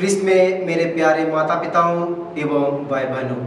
क्रिस्त में मेरे प्यारे माता पिताओं एवं भाई बहनों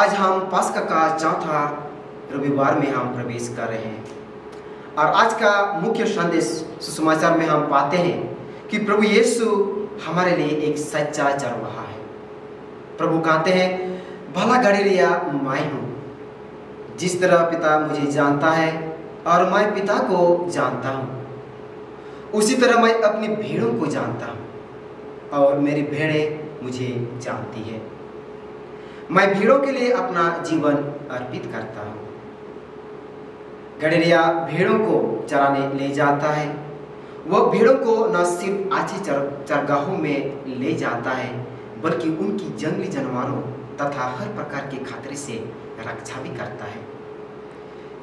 आज हम पास्का का चौथा रविवार में हम प्रवेश कर रहे हैं। और आज का मुख्य संदेश सुसमाचार में हम पाते हैं कि प्रभु यीशु हमारे लिए एक सच्चा चरवाहा है। प्रभु कहते हैं, भला गड़ेरिया मैं हूँ, जिस तरह पिता मुझे जानता है और मैं पिता को जानता हूँ, उसी तरह मैं अपनी भीड़ों को जानता हूँ। और मेरी भेड़ें मुझे जानती है। मैं भीड़ों के लिए अपना जीवन अर्पित करता हूँ। गडेरिया भेड़ों को चराने ले जाता है। वह भेड़ों को न सिर्फ़ अच्छी चर, चरगाहों में ले जाता है, बल्कि उनकी जंगली जानवरों तथा हर प्रकार के खतरे से रक्षा भी करता है।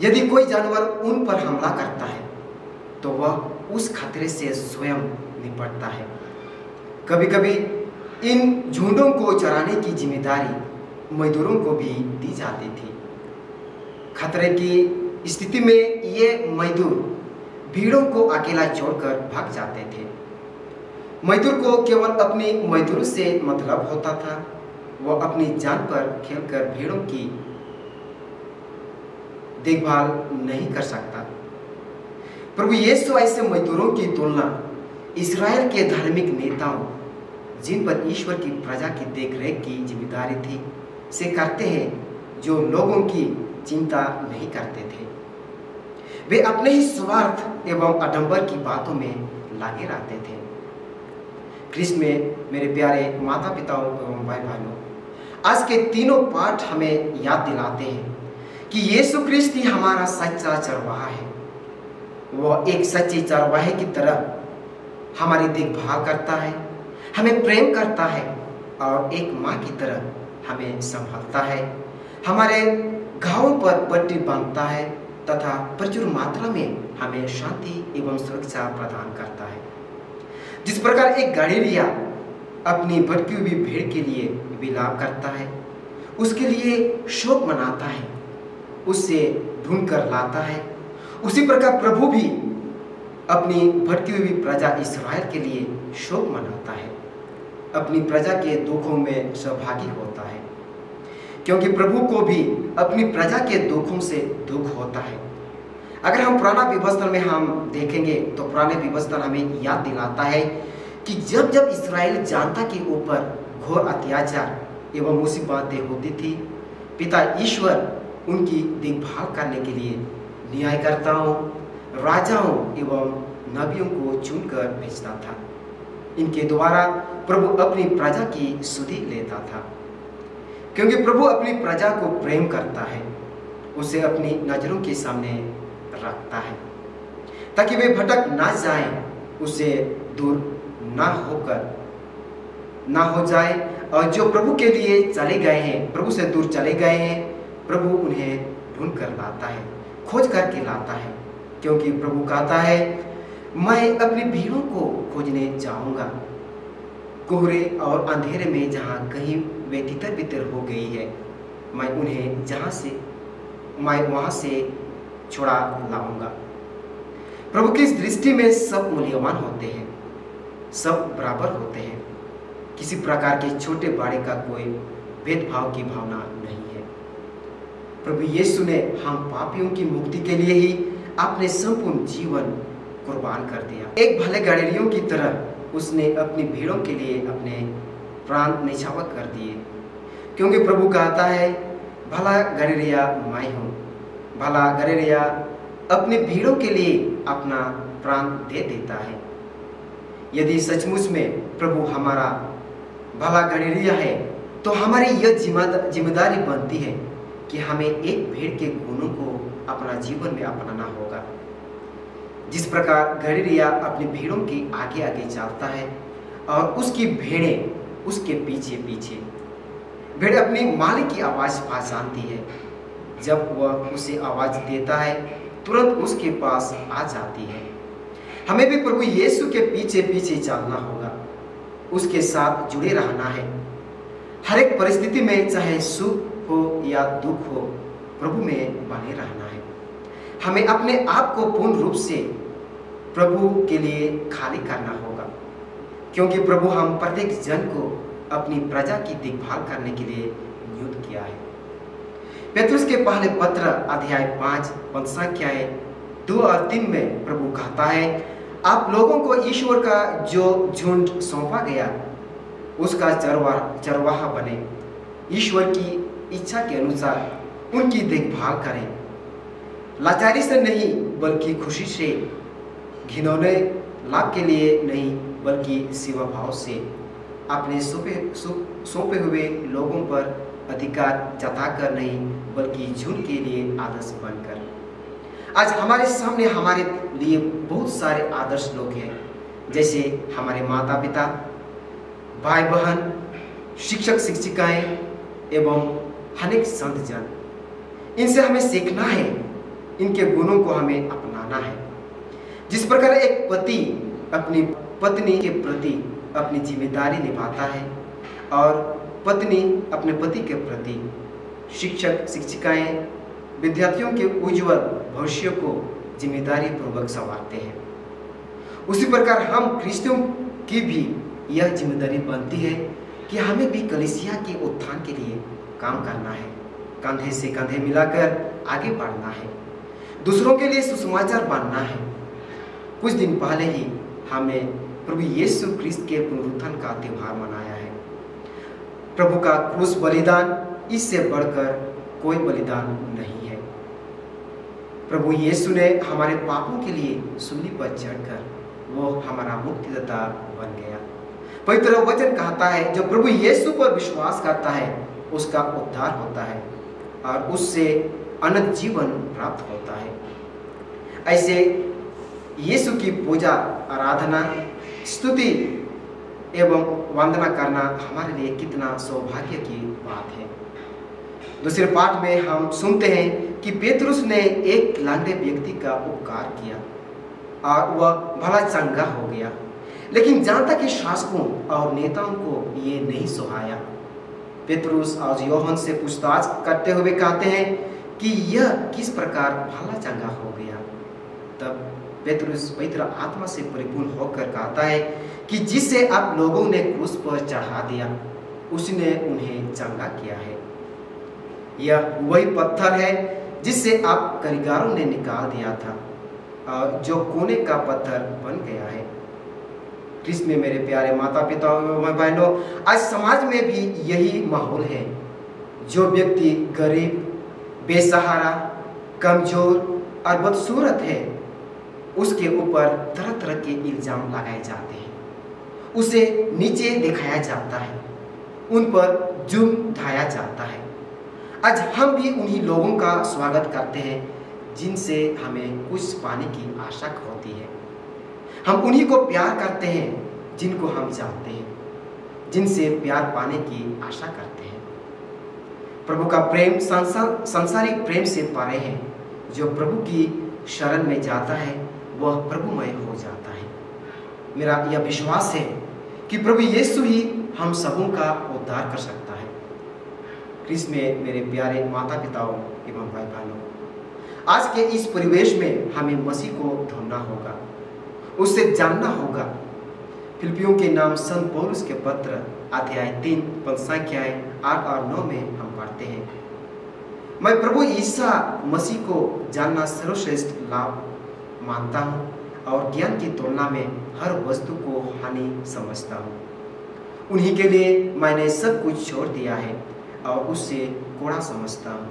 यदि कोई जानवर उन पर हमला करता है तो वह उस खतरे से स्वयं निपटता है। कभी कभी इन झुंडों को चराने की ज़िम्मेदारी मजदूरों को भी दी जाती थी। खतरे की स्थिति में ये मजदूर भीड़ों को अकेला छोड़कर भाग जाते थे। मजदूर को केवल अपनी मजदूर से मतलब होता था। वह अपनी जान पर खेलकर भीड़ों की देखभाल नहीं कर सकता। प्रभु यीशु ऐसे मजदूरों की तुलना इसराइल के धार्मिक नेताओं, जिन पर ईश्वर की प्रजा की देखरेख की ज़िम्मेदारी थी, से करते हैं जो लोगों की चिंता नहीं करते थे। वे अपने ही स्वार्थ एवं अडंबर की बातों में लागे रहते थे। कृष्ण में, मेरे प्यारे माता पिताओं एवं भाई बहनों आज के तीनों पाठ हमें याद दिलाते हैं कि यीशु क्रिस्त ही हमारा सच्चा चरवाहा है। वह एक सच्चे चरवाहे की तरह हमारी देखभाल करता है, हमें प्रेम करता है और एक माँ की तरह हमें संभालता है। हमारे घावों पर पट्टी बांधता है तथा प्रचुर मात्रा में हमें शांति एवं सुरक्षा प्रदान करता है। जिस प्रकार एक गड़ेरिया अपनी भटकी हुई भीड़ के लिए विलाप करता है, उसके लिए शोक मनाता है उससे ढूंढ कर लाता है, उसी प्रकार प्रभु भी अपनी भटकी हुई प्रजा इसराइल के लिए शोक मनाता है। अपनी प्रजा के दुखों में सहभागी होता है। क्योंकि प्रभु को भी अपनी प्रजा के दुखों से दुख होता है। अगर हम पुराना विवस्था में हम देखेंगे तो पुराने विवस्था हमें याद दिलाता है कि जब जब इसराइल जनता के ऊपर घोर अत्याचार एवं मुसीबतें होती थी, पिता ईश्वर उनकी देखभाल करने के लिए न्यायकर्ताओं राजाओं एवं नबियों को चुनकर भेजता था। इनके द्वारा प्रभु अपनी प्रजा की सुधि लेता था। क्योंकि प्रभु अपनी प्रजा को प्रेम करता है, उसे अपनी नज़रों के सामने रखता है, ताकि वे भटक ना जाएँ, उसे दूर ना होकर, ना हो जाए। और जो प्रभु के लिए चले गए हैं, प्रभु से दूर चले गए हैं, प्रभु उन्हें ढूंढ कर लाता है, खोज करके लाता है। क्योंकि प्रभु कहता है, मैं अपनी भीड़ों को खोजने जाऊँगा। कोहरे और अंधेरे में जहाँ कहीं वे तितर बितर हो गई है, मैं उन्हें जहाँ से, मैं वहाँ से छुड़ा लाऊँगा। प्रभु की इस दृष्टि में सब मूल्यवान होते हैं, सब बराबर होते हैं। किसी प्रकार के छोटे बड़े का कोई भेदभाव की भावना नहीं है। प्रभु यीशु ने हम पापियों की मुक्ति के लिए ही अपने संपूर्ण जीवन कुर्बान कर दिया। एक भले गड़ेरियों की तरह उसने अपनी भीड़ों के लिए अपने प्राण निछावर कर दिए। क्योंकि प्रभु कहता है, भला गड़ेरिया मैं हूँ। भला गड़ेरिया अपनी भीड़ों के लिए अपना प्राण दे देता है। यदि सचमुच में प्रभु हमारा भला गड़ेरिया है तो हमारी यह ज़िम्मेदारी बनती है कि हमें एक भीड़ के गुणों को अपना जीवन में अपनाना होगा। जिस प्रकार गड़ेरिया अपनी भीड़ों के आगे आगे चलता है और उसकी भेड़ें उसके पीछे पीछे भेड़ अपनी मालिक की आवाज़ पहचानती है। जब वह उसे आवाज़ देता है, तुरंत उसके पास आ जाती है। हमें भी प्रभु यीशु के पीछे पीछे चलना होगा। उसके साथ जुड़े रहना है। हर एक परिस्थिति में चाहे सुख हो या दुख हो, प्रभु में बने रहना हमें अपने आप को पूर्ण रूप से प्रभु के लिए खाली करना होगा। क्योंकि प्रभु हम प्रत्येक जन को अपनी प्रजा की देखभाल करने के लिए नियुक्त किया है। पेतरुस के पहले पत्र अध्याय पाँच पद संख्याएँ दो और तीन में प्रभु कहता है, आप लोगों को ईश्वर का जो झुंड सौंपा गया, उसका चरवा, चरवाहा बने। ईश्वर की इच्छा के अनुसार उनकी देखभाल करें। लाचारी से नहीं, बल्कि खुशी से, घिनौने लाभ के लिए नहीं, बल्कि सेवा भाव से। अपने सौंपे सौंपे हुए लोगों पर अधिकार जताकर नहीं, बल्कि झूठ के लिए आदर्श बनकर। आज हमारे सामने, हमारे लिए बहुत सारे आदर्श लोग हैं, जैसे हमारे माता पिता भाई बहन शिक्षक, शिक्षिकाएँ, एवं अनेक संत जन। इनसे हमें सीखना है इनके गुणों को हमें अपनाना है। जिस प्रकार एक पति अपनी पत्नी के प्रति अपनी ज़िम्मेदारी निभाता है और पत्नी अपने पति के प्रति शिक्षक, शिक्षिकाएँ, विद्यार्थियों के उज्जवल भविष्य को ज़िम्मेदारी पूर्वक संवारते हैं। उसी प्रकार हम क्रिस्तियों की भी यह ज़िम्मेदारी बनती है कि हमें भी कलिसिया के उत्थान के लिए काम करना है। कंधे से कंधे मिलाकर आगे बढ़ना है। दूसरों के लिए सुसमाचार बनना है। कुछ दिन पहले ही हमने प्रभु यीशु क्रिस्त के पुनरुत्थान का त्यौहार मनाया है। प्रभु का क्रूस बलिदान इससे बढ़कर कोई बलिदान नहीं है। प्रभु यीशु ने हमारे पापों के लिए सूली पर चढ़कर वो हमारा मुक्तिदाता बन गया। पवित्र वचन कहता है जो प्रभु यीशु पर विश्वास करता है, उसका उद्धार होता है और उससे अनंत जीवन प्राप्त होता है। ऐसे यीशु की पूजा, आराधना, स्तुति एवं वंदना करना हमारे लिए कितना सौभाग्य की बात है। दूसरे पाठ में हम सुनते हैं कि पेतरुस ने एक लांडे व्यक्ति का उपकार किया और वह भला चंगा हो गया। लेकिन जानता कि शासकों और नेताओं को ये नहीं सुहाया। पेतरुस और योहन से पूछताछ करते हुए कहते हैं कि यह किस प्रकार भला चंगा हो गया? तब पेतरुस पवित्र आत्मा से परिपूर्ण होकर कहता है कि जिसे आप लोगों ने क्रूस पर चढ़ा दिया, उसने उन्हें चंगा किया है। यह वही पत्थर है जिससे आप कारीगरों ने निकाल दिया था और जो कोने का पत्थर बन गया है। कृष्ण में मेरे प्यारे माता पिता बहनों आज समाज में भी यही माहौल है। जो व्यक्ति गरीब बेसहारा, कमज़ोर और बदसूरत है। उसके ऊपर तरह तरह के इल्ज़ाम लगाए जाते हैं। उसे नीचे दिखाया जाता है। उन पर जुम ढाया जाता है। आज हम भी उन्हीं लोगों का स्वागत करते हैं, जिनसे हमें कुछ पाने की आशा होती है। हम उन्हीं को प्यार करते हैं, जिनको हम चाहते हैं, जिनसे प्यार पाने की आशा करते हैं। प्रभु का प्रेम संसार संसारिक प्रेम से पारे हैं। जो प्रभु की शरण में जाता है, वह प्रभुमय हो जाता है। मेरा यह विश्वास है कि प्रभु यीशु ही हम सबों का उद्धार कर सकता है। कृष्ण में मेरे प्यारे माता पिताओं एवं भाई बहनों आज के इस परिवेश में हमें मसीह को ढूंढना होगा, उससे जानना होगा फिलिपियों के नाम संत पौलुस के पत्र, अध्याय तीन पद संख्याएँ आठ और नौ में हम पढ़ते हैं। मैं प्रभु ईसा मसीह को जानना सर्वश्रेष्ठ लाभ मानता हूँ और ज्ञान की तुलना में हर वस्तु को हानि समझता हूँ। उन्हीं के लिए मैंने सब कुछ छोड़ दिया है और उससे कोड़ा समझता हूँ,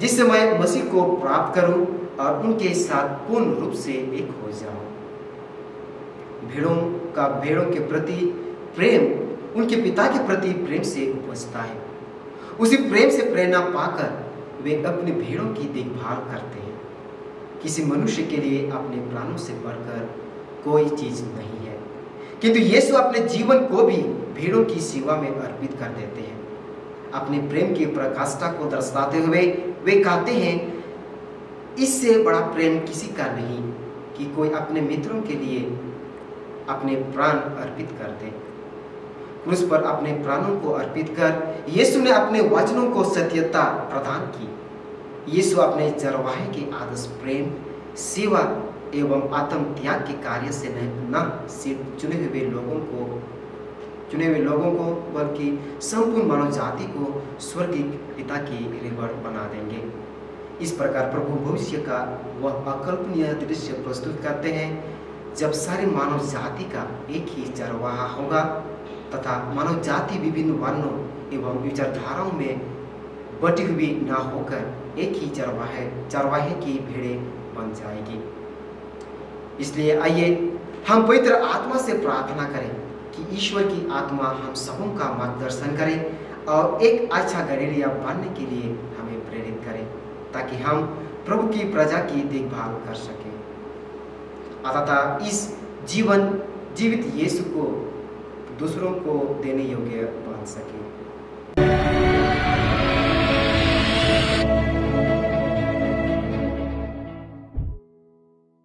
जिससे मैं मसीह को प्राप्त करूँ और उनके साथ पूर्ण रूप से एक हो जाऊँ। भेड़ों का भेड़ों के प्रति प्रेम, उनके पिता के प्रति प्रेम से उपजता है। उसी प्रेम से प्रेरणा पाकर वे अपने भेड़ों की देखभाल करते हैं। किसी मनुष्य के लिए अपने प्राणों से बढ़कर कोई चीज़ नहीं है। किंतु यीशु अपने जीवन को भी भेड़ों की सेवा में अर्पित कर देते हैं। अपने प्रेम की प्रकाष्ठा को दर्शाते हुए वे कहते हैं, इससे बड़ा प्रेम किसी का नहीं कि कोई अपने मित्रों के लिए अपने प्राण अर्पित कर दे। क्रूस पर अपने प्राणों को अर्पित कर यीशु ने अपने वचनों को सत्यता प्रदान की। यीशु अपने चरवाहे के आदर्श प्रेम, सेवा एवं आत्म त्याग के कार्य से न सिर्फ़ चुने हुए लोगों को, चुने हुए लोगों को, बल्कि संपूर्ण मानव जाति को स्वर्गीय पिता की रिवर्ट बना देंगे। इस प्रकार प्रभु भविष्य का वह अकल्पनीय दृश्य प्रस्तुत करते हैं। जब सारे मानव जाति का एक ही चरवाहा होगा तथा मानव जाति विभिन्न वर्णों एवं विचारधाराओं में बटी हुई न होकर एक ही चरवाहे चरवाहे की भेड़े बन जाएगी। इसलिए आइए हम पवित्र आत्मा से प्रार्थना करें कि ईश्वर की आत्मा हम सबों का मार्गदर्शन करे और एक अच्छा गडेरिया बनने के लिए हमें प्रेरित करें ताकि हम प्रभु की प्रजा की देखभाल कर सकें। अतः इस जीवन जीवित यीशु को दूसरों को देने योग्य बन सके।